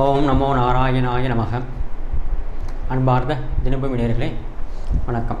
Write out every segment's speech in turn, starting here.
ஓம் நமோ நாராயணாய நமக. அன்பார்ந்த தினபூமி வணக்கம்.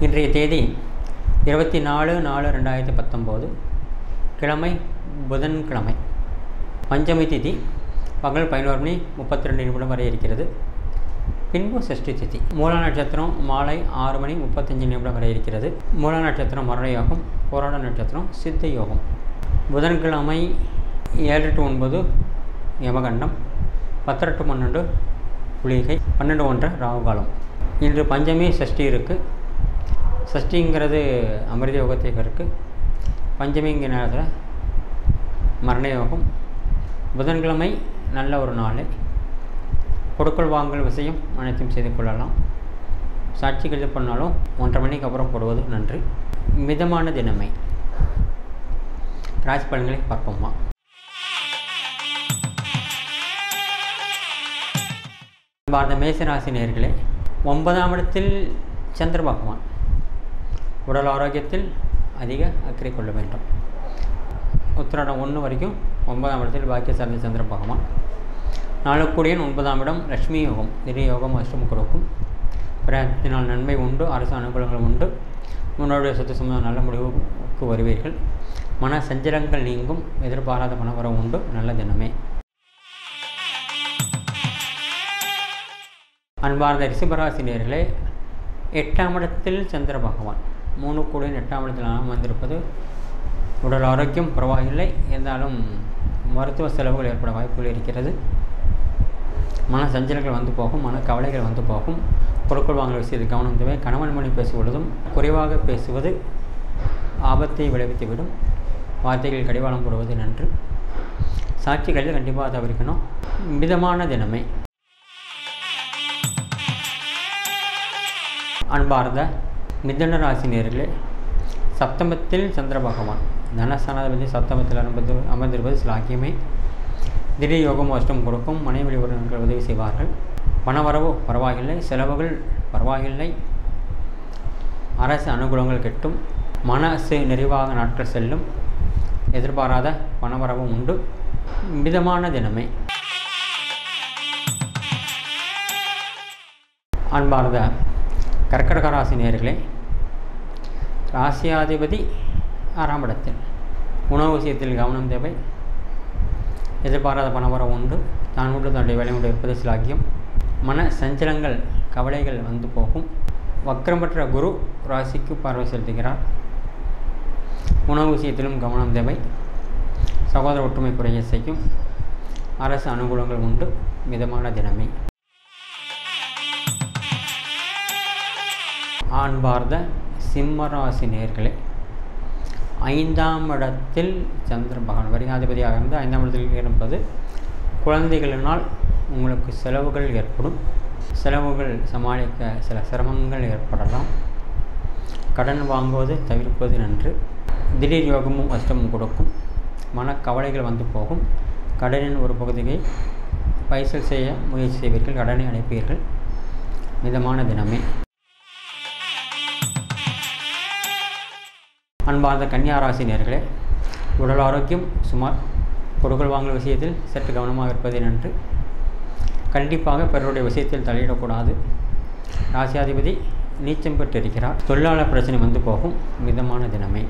இன்றைய தேதி இருபத்தி நாலு நாலு ரெண்டாயிரத்தி பத்தொம்போது கிழமை புதன்கிழமை. பஞ்சமி திதி பகல் பதினோரு மணி முப்பத்தி ரெண்டு நிமிடம் வரை இருக்கிறது. பின்பு சஷ்டி திதி மூல நட்சத்திரம் மாலை ஆறு மணி முப்பத்தஞ்சு நிமிடம் வரை இருக்கிறது. மூல நட்சத்திரம் மரணயோகம் புராண போராட நட்சத்திரம் சித்த யோகம். புதன்கிழமை ஏழு டு ஒன்பது யமகண்டம் பத்திரெட்டு பன்னெண்டு புளிகை பன்னெண்டு ஒன்றரை ராகுகாலம். இன்று பஞ்சமி சஷ்டி இருக்குது சஷ்டிங்கிறது அமிர்த யோகத்தை இருக்குது பஞ்சமிங்கிற நேரத்தில் மரண யோகம். புதன்கிழமை நல்ல ஒரு நாள். கொடுக்கல் வாங்கல் விஷயம் அனைத்தும் செய்து கொள்ளலாம். சாட்சிகள் இது பண்ணாலும் ஒன்றரை மணிக்கு அப்புறம் போடுவது நன்று. மிதமான தினமை. ராசி பலன்களை பார்ப்போமா? பாரத மேசராசி நேர்களே ஒன்பதாம் இடத்தில் சந்திர பகவான். உடல் ஆரோக்கியத்தில் அதிக அக்கறை கொள்ள வேண்டும். உத்திராடம் ஒன்று வரைக்கும் ஒன்பதாம் இடத்தில் பாக்கிய சார்ந்த சந்திர பகவான். நாளுக்குடியன் ஒன்பதாம் இடம் லட்சுமி யோகம் திடீர் யோகம் அஷ்டம் கொடுக்கும். பிரயத்தினால் நன்மை உண்டு அரசு அனுகூலங்கள் உண்டு. முன்னோடைய சொத்து சம்பந்தம் நல்ல முடிவுக்கு வருவீர்கள். மன சஞ்சலங்கள் நீங்கும் எதிர்பாராத பணவரம் உண்டு நல்ல தினமே. அன்பார்ந்த ரிஷபராசினியர்களே எட்டாம் இடத்தில் சந்திர பகவான். மூணு கூட எட்டாம் இடத்தில் அமர்ந்திருப்பது உடல் ஆரோக்கியம் பரவாயில்லை. இருந்தாலும் மருத்துவ செலவுகள் ஏற்பட வாய்ப்புகள் இருக்கிறது. மன சஞ்சலங்கள் வந்து போகும் மன கவலைகள் வந்து போகும். பொருட்கள் வாங்கல் விஷயத்தில் கவனம் தேவை கணவன் மணி பேசுவதும் குறைவாக பேசுவது ஆபத்தை விளைவித்துவிடும். வார்த்தைகள் கடிவாளம் போடுவது நன்று. சாட்சிகளில் கண்டிப்பாக தவிர்க்கணும். மிதமான தினமே அன்பார்ந்த மிதன ராசினியர்களே சப்தமத்தில் சந்திர பகவான். தனஸ்தானாதிபதி சப்தமத்தில் அனுபது அமர்ந்திருப்பது சிலாக்கியமே திடீர் யோகம் அஷ்டம் கொடுக்கும் மனைவி உறவினர்கள் உதவி செய்வார்கள். பணவரவு பரவாயில்லை செலவுகள் பரவாயில்லை. அரசு அனுகூலங்கள் கெட்டும். மனசு நிறைவாக நாட்கள் செல்லும். எதிர்பாராத பணவரவும் உண்டு. மிதமான தினமே. அன்பார்ந்த கர்க்கடக ராசி நேர்களே ராசியாதிபதி ஆறாம் இடத்தில். உணவு விஷயத்தில் கவனம் தேவை. எதிர்பாராத பணவரம் உண்டு. தான் உண்டு தன்னுடைய வேலை உண்டு இருப்பது சிலாக்கியம் மன சஞ்சலங்கள் கவலைகள் வந்து போகும். வக்கரமற்ற குரு ராசிக்கு பார்வை செலுத்துகிறார். உணவு விஷயத்திலும் கவனம் தேவை. சகோதர ஒற்றுமை குறைய செய்யும். அரசு அனுகூலங்கள் உண்டு. மிதமான தினமே ஆண்பார்ந்த சிம்மராசி நேர்களே ஐந்தாம் இடத்தில் சந்திர பகவான் வரிகாதிபதியாக இருந்து ஐந்தாம் இடத்தில் இருப்பது குழந்தைகளினால் உங்களுக்கு செலவுகள் ஏற்படும். செலவுகள் சமாளிக்க சில சிரமங்கள் ஏற்படலாம். கடன் வாங்குவது தவிர்ப்பது நன்று. திடீர் யோகமும் கஷ்டமும் கொடுக்கும். மனக்கவலைகள் வந்து போகும். கடனின் ஒரு பகுதியை பைசல் செய்ய முயற்சி செய்வீர்கள். கடனை அடைப்பீர்கள். மிதமான தினமே. அன்பார்ந்த கன்னியாராசி நேர்களே உடல் ஆரோக்கியம் சுமார் கொடுக்கல் வாங்கல் விஷயத்தில் சற்று கவனமாக இருப்பது நன்று. கண்டிப்பாக பிறருடைய விஷயத்தில் தலையிடக்கூடாது. ராசியாதிபதி நீச்சம் பெற்றிருக்கிறார். தொழிலாளர் பிரச்சனை வந்து போகும். மிதமான தினமே.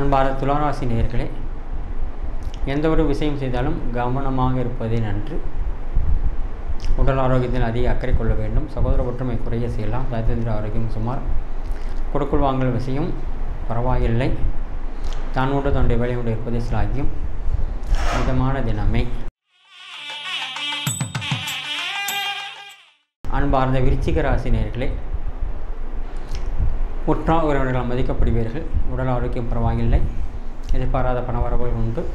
அன்பார்ந்த துளாராசி நேர்களே எந்த ஒரு விஷயம் செய்தாலும் கவனமாக இருப்பதே நன்று. உடல் ஆரோக்கியத்தில் அதிக அக்கறை கொள்ள வேண்டும். சகோதர ஒற்றுமை குறைய செய்யலாம். தாய்தந்திர ஆரோக்கியம் சுமார். கொடுக்குள் வாங்கல் விஷயம் பரவாயில்லை. தான் உண்டு தன்னுடைய வேலையுடைய உண்டு மிதமான தினமே. அன்பார்ந்த விருச்சிக ராசினியர்களே உற்றா உறவினர்களால் மதிக்கப்படுவீர்கள். உடல் ஆரோக்கியம் பரவாயில்லை. எதிர்பாராத பணவரவுகள் உண்டு.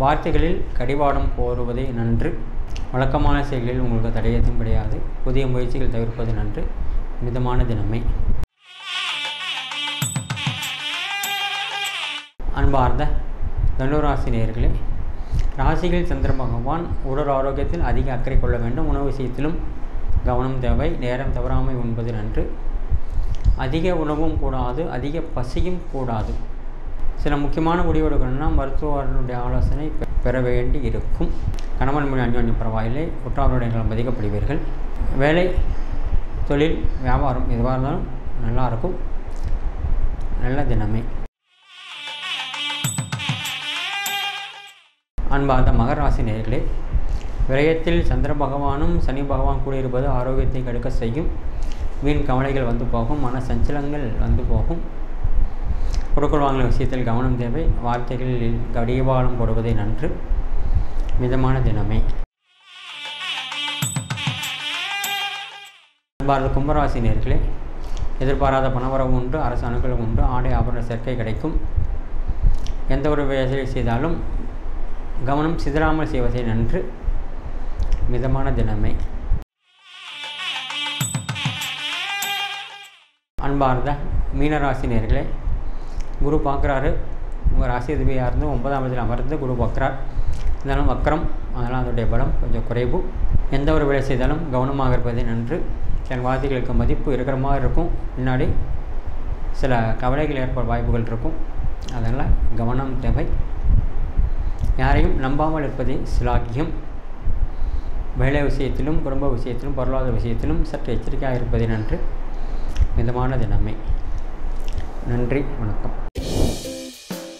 வார்த்தைகளில் கடிவாடம் போருவதே நன்று. வழக்கமான செயல்களில் உங்களுக்கு தடையதும் கிடையாது. புதிய முயற்சிகள் தவிர்ப்பது நன்று. மிதமான தினமே. அன்பார்ந்த தனுராசி நேர்களே ராசிகள் சந்திர பகவான் உடல் ஆரோக்கியத்தில் அதிக அக்கறை கொள்ள வேண்டும். உணவு விஷயத்திலும் கவனம் தேவை. நேரம் தவறாமை உண்பது நன்று. அதிக உணவும் கூடாது. அதிக பசியும் கூடாது. சில முக்கியமான முடிவு எடுக்கணும்னா மருத்துவர்களுடைய ஆலோசனை பெற வேண்டி இருக்கும் கணவன் மொழி அந்யோன்யம் பரவாயில்லை. உற்றாருடைய நலம் மதிக்கப்படுவீர்கள். வேலை தொழில் வியாபாரம் எதுவாக இருந்தாலும் நல்லா இருக்கும். நல்ல தினமே. அன்பார்ந்த மகராசி நேர்களே விரயத்தில் சந்திர பகவானும் சனி பகவான் கூடியிருப்பது ஆரோக்கியத்தை கெடுக்க செய்யும். வீண் கவலைகள் வந்து போகும் மன சஞ்சலங்கள் வந்து போகும். கொடுக்கல் வாங்கல் விஷயத்தில் கவனம் தேவை. வார்த்தைகளில் கடிவாளம் போடுவதை நன்று. மிதமான தினமே. அன்பார்ந்த கும்பராசி நேர்களே எதிர்பாராத பணவரவு உண்டு அரசு அனுகூலம் உண்டு ஆடை ஆபரண சேர்க்கை கிடைக்கும். எந்த ஒரு வேலை செய்தாலும் கவனம் சிதறாமல் செய்வதை நன்று. மிதமான தினமே. அன்பார்ந்த மீனராசி நேர்களே குரு பார்க்குறாரு. உங்கள் ராசி அதிபதியாக இருந்து ஒன்பதாம் இடத்தில் அமர்ந்து குரு பார்க்குறார். இருந்தாலும் வக்கரம் அதனால் அதனுடைய பலம் கொஞ்சம் குறைவு. எந்த ஒரு வேலை செய்தாலும் கவனமாக இருப்பதே நன்று. தன் வார்த்தைகளுக்கு மதிப்பு இருக்கிற மாதிரி இருக்கும். பின்னாடி சில கவலைகள் ஏற்பட வாய்ப்புகள் இருக்கும். அதனால் கவனம் தேவை. யாரையும் நம்பாமல் இருப்பதே சிலாக்கியம். வேலை விஷயத்திலும் குடும்ப விஷயத்திலும் பொருளாதார விஷயத்திலும் சற்று எச்சரிக்கையாக இருப்பதே நன்று. மிதமான தினமே. நன்றி வணக்கம்.